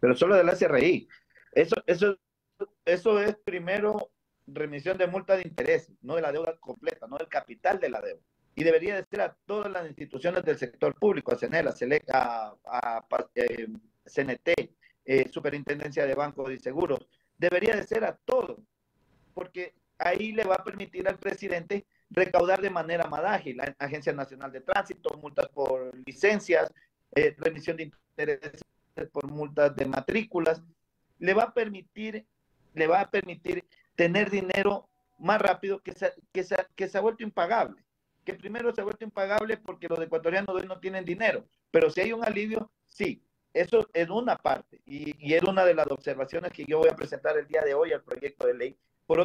pero solo del SRI. Eso, eso, eso es primero remisión de multa de interés, no de la deuda completa, no del capital de la deuda. Y debería de ser a todas las instituciones del sector público, a CENEL, a, a, eh, CNT, eh, Superintendencia de Bancos y Seguros. Debería de ser a todos, porque ahí le va a permitir al presidente recaudar de manera más ágil. La Agencia Nacional de Tránsito, multas por licencias, eh, remisión de intereses por multas de matrículas, le va a permitir, le va a permitir tener dinero más rápido que se, que se, que se ha vuelto impagable. Que primero se ha vuelto impagable porque los ecuatorianos hoy no tienen dinero, pero si hay un alivio, sí, eso es una parte y, y es una de las observaciones que yo voy a presentar el día de hoy al proyecto de ley. Por